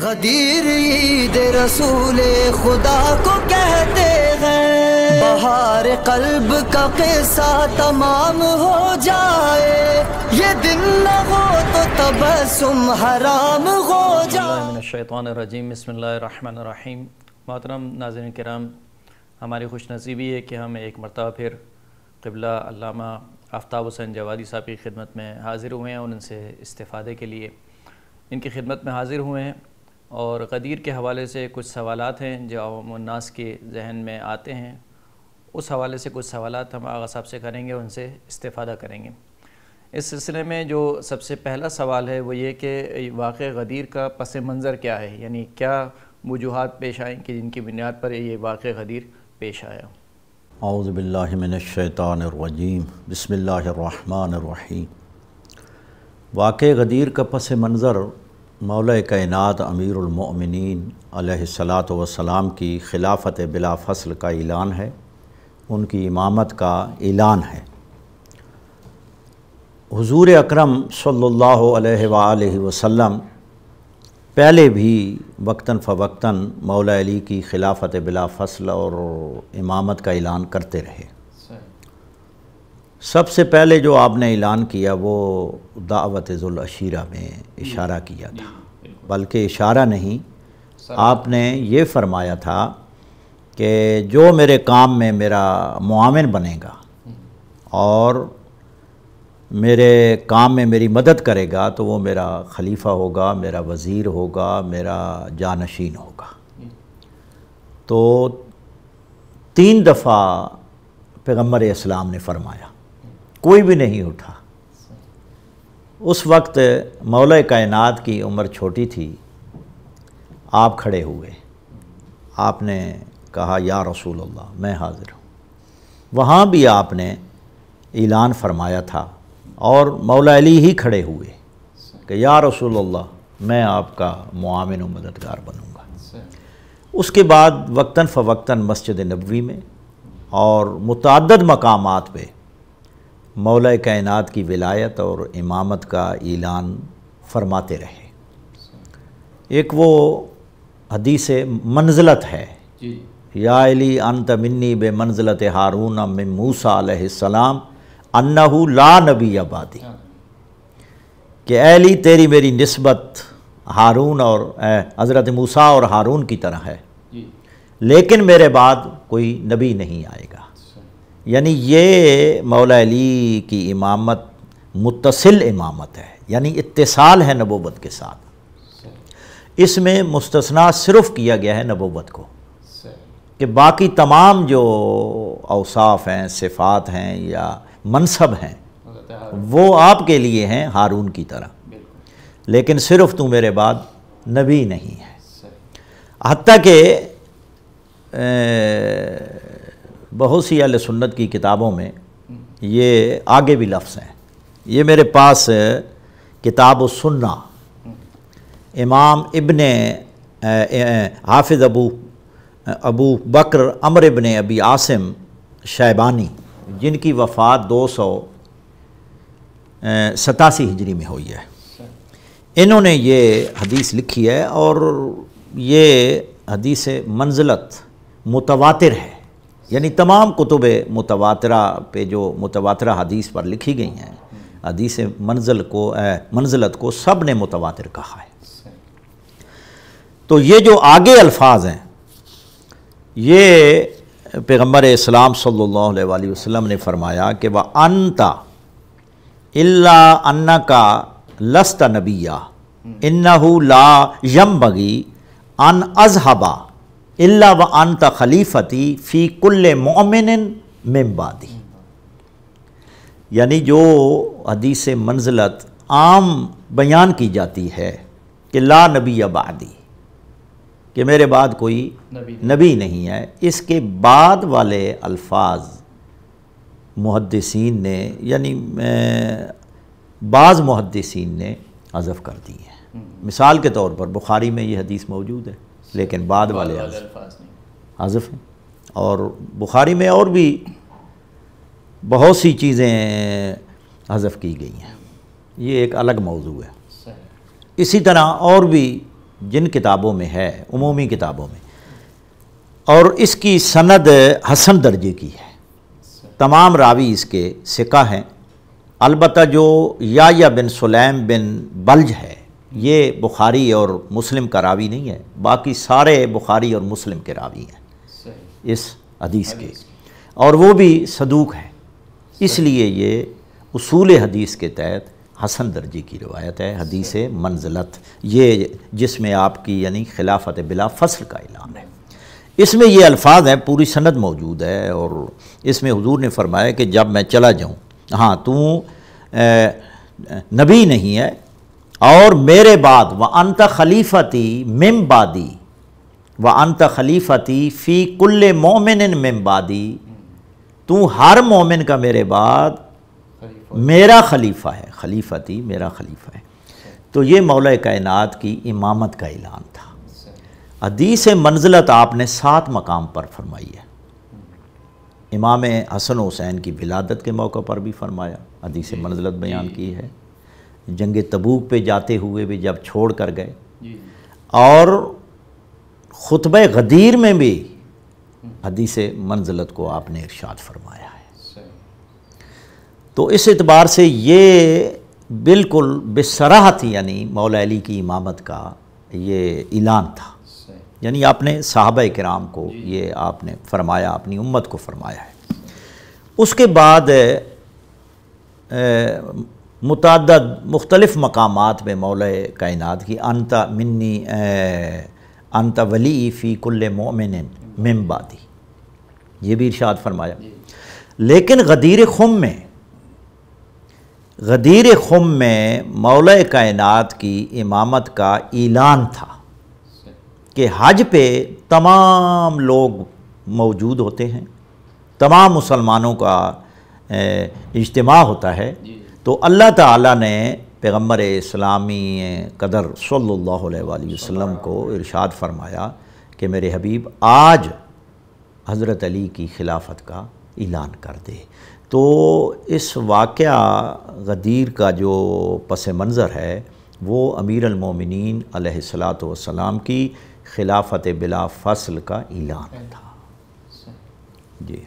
गदीर ईद रसूल खुदा को कहते हैं। बहार कल्ब का किस्सा तमाम हो जाए। ये दिन न हो तो तबसुम हराम हो जाए। शैतानरजीम बसमीम मोहतरम नाजरन कराम, हमारी खुश नसीबी है कि हम एक मरतबा फिर क़िबला आफ्ताब हुसैन जवादी साहब की खिदमत में हाज़िर हुए हैं और उनसे इस्तेफ़ादे के लिए इनकी खिदमत में हाज़िर हुए हैं। और गदीर के हवाले से कुछ सवाल हैं जो अवामनास के जहन में आते हैं। उस हवाले से कुछ सवाल हम आगा साहब से करेंगे, उनसे इस्तेफ़ादा करेंगे। इस सिलसिले में जो सबसे पहला सवाल है वो ये कि वाक़ गदीर का पस मंज़र क्या है? यानी क्या वजूहत पेश आएँ कि जिनकी बुनियाद पर ये वाक़ गदीर पेश आया? अउज़बिल्लिमिनशैतानरजीम बसमीम वाक़ गदीर का पस मंज़र मौल कायनात अमीरमिन सलात वसलाम की खिलाफत बिला फ़सल का ऐलान है, उनकी इमामत का ऐलान है। हुजूर अकरम सल्लल्लाहु अलैहि वसल्लम पहले भी वक्ता फ़वक्ता मौला अली की खिलाफत बिला फ़सल और इमामत का ऐलान करते रहे। सबसे पहले जो आपने ऐलान किया वो दावत अशीरा में इशारा किया था। बल्कि इशारा नहीं आपने ये फरमाया था कि जो मेरे काम में मेरा मुआवन बनेगा और मेरे काम में मेरी मदद करेगा तो वो मेरा खलीफा होगा मेरा वज़ीर होगा मेरा जानशीन होगा। तो तीन दफ़ा पैगंबर इस्लाम ने फरमाया कोई भी नहीं उठा। उस वक्त मौल कायनात की उम्र छोटी थी। आप खड़े हुए। आपने कहा, या रसूल अल्लाह मैं हाज़िर हूँ। वहाँ भी आपने ऐलान फरमाया था और मौला अली ही खड़े हुए कि, या रसूल अल्लाह मैं आपका मुआमिन मददगार बनूँगा। उसके बाद वक्ता फ़वक्ता मस्जिद नबवी में और मुतद मकाम पे मौल कायनात की विलायत और इमामत का ऐलान फरमाते रहे। एक वो हदीस मंजलत है। या अली अंत मिन्नी बे मंजलत हारून मिन मूसा अलैहिस्सलाम अन्नहू ला नबी आबादी हाँ। कि अली तेरी मेरी नस्बत हारून और हज़रत मूसा और हारून की तरह है। लेकिन मेरे बाद कोई नबी नहीं आएगा। यानी ये मौला अली की इमामत मुतसिल इमामत है, यानी इत्तिसाल है नबूबत के साथ। इसमें मुस्तना सिर्फ़ किया गया है नबूबत को, कि बाकी तमाम जो अवसाफ़ हैं, सिफ़ात हैं या मनसब हैं, वो आपके लिए हैं हारून की तरह। लेकिन सिर्फ़ तू मेरे बाद नबी नहीं है। हती के बहुत सी अल सुन्नत की किताबों में ये आगे भी लफ्ज़ हैं। ये मेरे पास किताब सुन्ना इमाम इबन हाफिज़ अबू अबू बकर, अमर इबन अबी आसिम शैबानी, जिनकी वफ़ात दो सौ सतासी हिजरी में हुई है। इन्होंने ये हदीस लिखी है और ये हदीस मंजिलत मुतवातिर है। यानी तमाम कुतुब मुतवातरा पे जो मुतवातरा हदीस पर लिखी गई हैं, हदीस मंजिल को मंजिलत को सबने मुतवातिर कहा है। तो ये जो आगे अल्फाज हैं, ये पैगंबर इस्लाम सल्लल्लाहु अलैहि ने फरमाया कि वह अनता इल्ला अन्ना का लस्त नबिया, इन्नहू ला यम बगी अन अजहबा। इल्ला व अनत खलीफती फ़ी कुल्ल मोमिन मेम्बादी यानी जो हदीस मंजिलत आम बयान की जाती है कि ला नबी आबादी कि मेरे बाद कोई नबी, नबी नहीं है इसके बाद वाले अल्फाज मुहदसिन ने यानी बाज़ मुहदसिन ने हज़फ कर दी हैं। मिसाल के तौर पर बुखारी में ये हदीस मौजूद है लेकिन बाद वाले हज़फ हैं। और बुखारी में और भी बहुत सी चीज़ें हज़फ की गई हैं। ये एक अलग मौजू है। इसी तरह और भी जिन किताबों में है उमूमी किताबों में और इसकी सनद हसन दर्जे की है। तमाम रावी इसके सिका हैं। अलबत् जो या या बिन सुलैम बिन बल्ज है ये बुखारी और मुस्लिम का रावी नहीं है बाकी सारे बुखारी और मुस्लिम के रावी हैं। इस हदीस के। और वो भी सदूक है। इसलिए ये उसूल हदीस के तहत हसन दर्जी की रवायत है हदीस मंजिलत। ये जिसमें आपकी यानी खिलाफत बिला फ़सल का ऐलान है। इसमें ये अल्फाज हैं पूरी सनद मौजूद है और इसमें हुजूर ने फरमाया कि जब मैं चला जाऊँ हाँ तू नबी नहीं है और मेरे बाद व अंत खलीफती मिमबादी व अंत खलीफती फ़ी कुल्ल मोमिन मिमबादी तू हर मोमिन का मेरे बाद मेरा खलीफा है। खलीफती मेरा खलीफा है। तो ये मौल कायनात की इमामत का ऐलान था। हदीस मंजिलत आपने सात मकाम पर फरमाई है। इमाम हसन हुसैन की विलादत के मौके पर भी फरमाया हदीस मंजिलत बयान की है। जंग तबूक पे जाते हुए भी जब छोड़ कर गए। और ख़ुतब गदीर में भी हदीस मंजिलत को आपने इर्शाद फरमाया है। तो इस एतबार से ये बिल्कुल बेसराहत यानी मौला अली की इमामत का ये ऐलान था। यानी आपने साहब कराम को ये आपने फरमाया अपनी उम्मत को फरमाया है। उसके बाद मुतद मुख्तलिफ़ मकाम में मौल कायनात की अंत मिन्नी अंत वली फ़ी कुल्ल मोमिन मिमबादी। ये भी इर्शाद फरमाया। लेकिन गदीर खुम में गदीर खुम में मौल कायनात की इमामत का ऐलान था कि हज पे तमाम लोग मौजूद होते हैं तमाम मुसलमानों का इज्तम होता है। तो अल्लाह ताला ने पैगंबर इस्लामी कदर सल्लल्लाहु अलैहि वसल्लम को इरशाद फरमाया कि मेरे हबीब आज हज़रत अली की खिलाफत का ऐलान कर दे। तो इस वाक़ गदीर का जो पस मंज़र है वो अमीर अलमोमिन सलाम की खिलाफत बिला फ़सल का ऐलान था। जी।